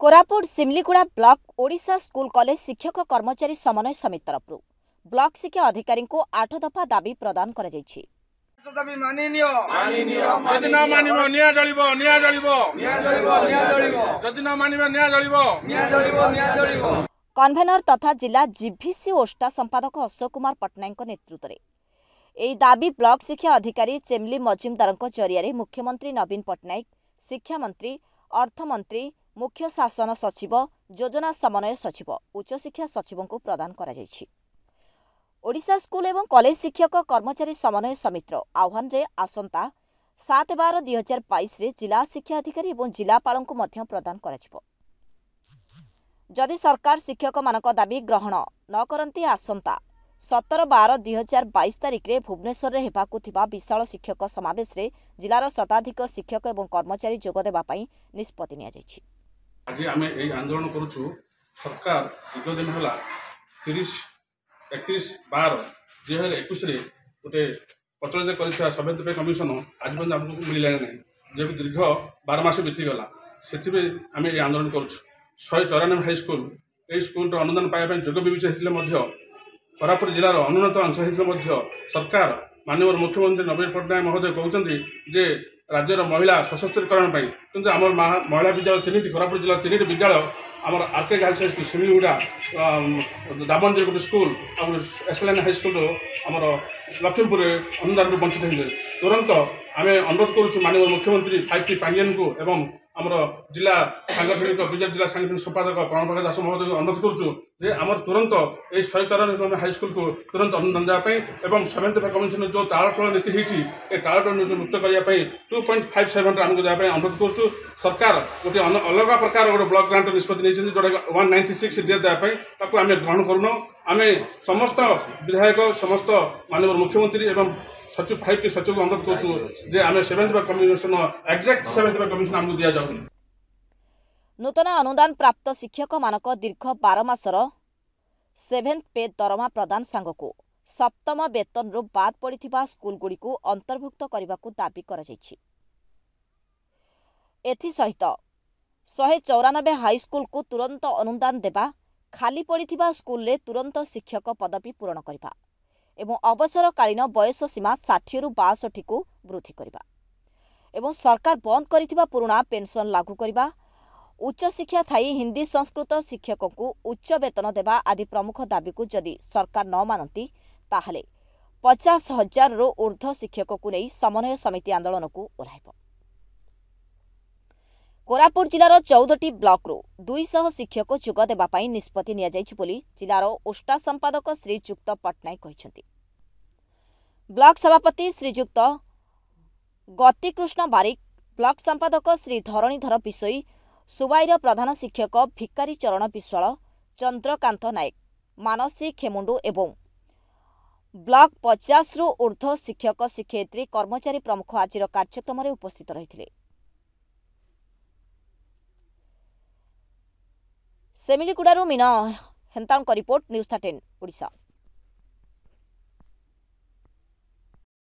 Koraput Simliguda block Odisha school college ଶିକ୍ଷକ କର୍ମଚାରୀ ସମନ୍ୱୟ ସମିତି ତରଫରୁ ବ୍ଲକ ଶିକ୍ଷା ଅଧିକାରୀଙ୍କୁ ଆଠ ଦଫା ଦାବି ପ୍ରଦାନ କରାଯାଇଛି। ଦାବି ମାନି ନିଅ। ଯଦି ନ ମାନିବ ନିଆଁ ଜଳିବ ନିଆଁ ଜଳିବ। ନିଆଁ ଜଳିବ ନିଆଁ ଜଳିବ ଯଦି ନ ମାନିବ ନିଆଁ ଜଳିବ। ନିଆଁ ଜଳିବ ନିଆଁ ଜଳିବ କନଭେନର ତଥା ଜିଲ୍ଲା ଜିଭିସି ଓଷ୍ଟା ସମ୍ପାଦକ ଅଶୋକ କୁମାର ପଟ୍ଟନାୟକଙ୍କ ନେତୃତ୍ୱରେ। ଏହି ଦାବି ବ୍ଲକ ଶିକ୍ଷା ଅଧିକାରୀ ଚେମ୍ଲି ମଜୁମଦାରଙ୍କ ଜରିଆରେ ମୁଖ୍ୟମନ୍ତ୍ରୀ ନବୀନ ପଟ୍ଟନାୟକ ଶିକ୍ଷାମନ୍ତ୍ରୀ ଅର୍ଥମନ୍ତ୍ରୀ ମୁଖ୍ୟ ଶାସନ ସଚିବ ଯୋଜନା ସମନ୍ୱୟ ସଚିବ ଉଚ୍ଚଶିକ୍ଷା ସଚିବଙ୍କୁ ପ୍ରଦାନ କରାଯାଇଛି। ଓଡ଼ିଶା ସ୍କୁଲ ଏବଂ କଲେଜ ଶିକ୍ଷକ କର୍ମଚାରୀ ସମନ୍ୱୟ ସମିତିର ଆହ୍ୱାନରେ ଆସନ୍ତା ସାତ ବାର ଦୁଇ ହଜାର ବାଇଶରେ ଜିଲ୍ଲା ଶିକ୍ଷା ଅଧିକାରୀ ଏବଂ ଜିଲ୍ଲାପାଳଙ୍କୁ ମଧ୍ୟ ପ୍ରଦାନ କରାଯିବ। ଯଦି ସରକାର ଶିକ୍ଷକମାନଙ୍କ ଦାବି ଗ୍ରହଣ ନ କରନ୍ତି ଆସନ୍ତା ସତର ବାର ଦୁଇ ହଜାର ବାଇଶ ତାରିଖରେ ଭୁବନେଶ୍ୱରରେ ହେବାକୁ ଥିବା ବିଶାଳ ଶିକ୍ଷକ ସମାବେଶରେ ଜିଲ୍ଲାର ଶତାଧିକ ଶିକ୍ଷକ ଏବଂ କର୍ମଚାରୀ ଯୋଗ ଦେବା ପାଇଁ ନିଷ୍ପତ୍ତି ନିଆଯାଇଛି। ଆଜି ଆମେ ଏହି ଆନ୍ଦୋଳନ କରୁଛୁ। ସରକାର ଦୀର୍ଘ ଦିନ ହେଲା ତିରିଶ ଏକତିରିଶ ବାର ଦୁଇ ହଜାର ଏକୋଇଶରେ ଗୋଟେ ପ୍ରଚଳିତ କରିଥିବା ସଭ୍ୟତା ପାଇଁ କମିଶନ ଆଜି ପର୍ଯ୍ୟନ୍ତ ଆମକୁ ମିଳିଲା ନାହିଁ। ଯେହେତୁ ଦୀର୍ଘ ବାର ମାସ ବିତିଗଲା ସେଥିପାଇଁ ଆମେ ଏହି ଆନ୍ଦୋଳନ କରୁଛୁ। ଶହେ ଚଉରାନବେ ହାଇସ୍କୁଲ ଏହି ସ୍କୁଲର ଅନୁଦାନ ପାଇବା ପାଇଁ ଯୋଗ ବିବେଚ ହେଇଥିଲେ ମଧ୍ୟ କୋରାପୁଟ ଜିଲ୍ଲାର ଅନୁନ୍ନତ ଅଞ୍ଚଳ ହେଇଥିଲେ ମଧ୍ୟ ସରକାର ମାନ୍ୟବର ମୁଖ୍ୟମନ୍ତ୍ରୀ ନବୀନ ପଟ୍ଟନାୟକ ମହୋଦୟ କହୁଛନ୍ତି ଯେ ରାଜ୍ୟର ମହିଳା ସଶସ୍ତ୍ରୀକରଣ ପାଇଁ କିନ୍ତୁ ଆମର ମହା- ମହିଳା ବିଦ୍ୟାଳୟ ତିନିଟି କୋରାପୁଟ ଜିଲ୍ଲାର ତିନିଟି ବିଦ୍ୟାଳୟ ଆମର R K girls high school Simliguda ଦାବନ୍ଦିର ଗୋଟେ ସ୍କୁଲ ଆଉ ଏସ୍ଏଲ୍ଏନ୍ ହାଇସ୍କୁଲ ଆମର ଲକ୍ଷ୍ମୀପୁରରେ ଅନୁଦାନରୁ ବଞ୍ଚିତ ହେଲେ ତୁରନ୍ତ ଆମେ ଅନୁରୋଧ କରୁଛୁ ମାନ୍ୟବର ମୁଖ୍ୟମନ୍ତ୍ରୀ ଫାଇଭ୍ ଟି ପାଣ୍ଡିଆନଙ୍କୁ ଏବଂ ଆମର ଜିଲ୍ଲା ସାଂଗଠନିକ ବିଜେପି ଜିଲ୍ଲା ସାଂଗଠନିକ ସମ୍ପାଦକ ପ୍ରଣବ ପ୍ରକାଶ ଦାସ ମହୋଦୟଙ୍କୁ ଅନୁରୋଧ କରୁଛୁ ଯେ ଆମର ତୁରନ୍ତ ଏହି ଶହେ ଚଉରାନବେ ହାଇସ୍କୁଲକୁ ତୁରନ୍ତ ଅନୁଦାନ ଦେବା ପାଇଁ ଏବଂ ସେଭେନ୍ଥ ପେ କମିଶନ ଯେଉଁ ତାଳଟୋଳ ନୀତି ହେଇଛି ଏ ତାଳଟୋଳ ନୀତି ମୁକ୍ତ କରିବା ପାଇଁ ଟୁ ପଏଣ୍ଟ ଫାଇଭ୍ ସେଭେନ୍ରେ ଆମକୁ ଦେବା ପାଇଁ ଅନୁରୋଧ କରୁଛୁ ସରକାର ଗୋଟିଏ ଅନ- ଅଲଗା ପ୍ରକାର ଗୋଟେ ବ୍ଲକ ଗ୍ରାଣ୍ଟ ନିଷ୍ପତ୍ତି ନେଇଛନ୍ତି ଯେଉଁଟା ୱାନ୍ ନାଇଣ୍ଟି ସିକ୍ସ ଡିଏର୍ ଦେବା ପାଇଁ। ତାକୁ ଆମେ ଗ୍ରହଣ କରୁନୁ ଆମେ ସମସ୍ତ ବିଧାୟକ ସମସ୍ତ ମାନ୍ୟବର ମୁଖ୍ୟମନ୍ତ୍ରୀ ଏବଂ ସଚିବ ଫାଇଭ୍ ସଚିବଙ୍କୁ ଅନୁରୋଧ କରୁଛୁ ଯେ ଆମେ seventh pay commission exact seventh pay commission ଆମକୁ ଦିଆଯାଉ ନୂତନ ଅନୁଦାନ ପ୍ରାପ୍ତ ଶିକ୍ଷକମାନଙ୍କ ଦୀର୍ଘ ବାର ମାସର ସେଭେନ୍ଥ ପେ ଦରମା ପ୍ରଦାନ ସାଙ୍ଗକୁ ସପ୍ତମ ବେତନରୁ ବାଦ୍ ପଡ଼ିଥିବା ସ୍କୁଲଗୁଡ଼ିକୁ ଅନ୍ତର୍ଭୁକ୍ତ କରିବାକୁ ଦାବି କରାଯାଇଛି ଏଥିସହିତ ଶହେ ଚଉରାନବେ ହାଇସ୍କୁଲକୁ ତୁରନ୍ତ ଅନୁଦାନ ଦେବା ଖାଲି ପଡ଼ିଥିବା ସ୍କୁଲରେ ତୁରନ୍ତ ଶିକ୍ଷକ ପଦବୀ ପୂରଣ କରିବା ଏବଂ ଅବସରକାଳୀନ ବୟସ ସୀମା ଷାଠିଏରୁ ବାଷଠିକୁ ବୃଦ୍ଧି କରିବା ଏବଂ ସରକାର ବନ୍ଦ କରିଥିବା ପୁରୁଣା ପେନ୍ସନ୍ ଲାଗୁ କରିବା। ଉଚ୍ଚଶିକ୍ଷା ଥାଇ ହିନ୍ଦୀ ସଂସ୍କୃତ ଶିକ୍ଷକଙ୍କୁ ଉଚ୍ଚ ବେତନ ଦେବା ଆଦି ପ୍ରମୁଖ ଦାବିକୁ ଯଦି ସରକାର ନ ମାନନ୍ତି ତାହେଲେ ପଚାଶ ହଜାରରୁ ଉର୍ଦ୍ଧ୍ୱ ଶିକ୍ଷକଙ୍କୁ ନେଇ ସମନ୍ୱୟ ସମିତି ଆନ୍ଦୋଳନକୁ ଓହ୍ଲାଇବ। କୋରାପୁଟ ଜିଲ୍ଲାର ଚଉଦଟି ବ୍ଲକରୁ ଦୁଇଶହ ଶିକ୍ଷକ ଯୋଗ ଦେବା ପାଇଁ ନିଷ୍ପତ୍ତି ନିଆଯାଇଛି ବୋଲି ଜିଲ୍ଲାର ଓଷ୍ଟା ସମ୍ପାଦକ ଶ୍ରୀଯୁକ୍ତ ପଟ୍ଟନାୟକ କହିଛନ୍ତି। ବ୍ଲକ ସଭାପତି ଶ୍ରୀଯୁକ୍ତ ଗତିକୃଷ୍ଣ ବାରିକ ବ୍ଲକ ସମ୍ପାଦକ ଶ୍ରୀ ଧରଣୀଧର ବିଷୋଇ ସୁବାଇର ପ୍ରଧାନ ଶିକ୍ଷକ ଭିକାରୀ ଚରଣ ବିଶ୍ୱାଳ ଚନ୍ଦ୍ରକାନ୍ତ ନାୟକ ମାନସୀ ଖେମୁଣ୍ଡୁ ଏବଂ ବ୍ଲକ ପଚାଶରୁ ଉର୍ଦ୍ଧ୍ୱ ଶିକ୍ଷକ ଶିକ୍ଷୟିତ୍ରୀ କର୍ମଚାରୀ ପ୍ରମୁଖ ଆଜିର କାର୍ଯ୍ୟକ୍ରମରେ ଉପସ୍ଥିତ ରହିଥିଲେ। ସେମିଲିଗୁଡ଼ାରୁ ମିନ ହେନ୍ତାଙ୍କ ରିପୋର୍ଟ ନ୍ୟୁଜ୍ ଥାର୍ଟିନ୍ ଓଡ଼ିଶା।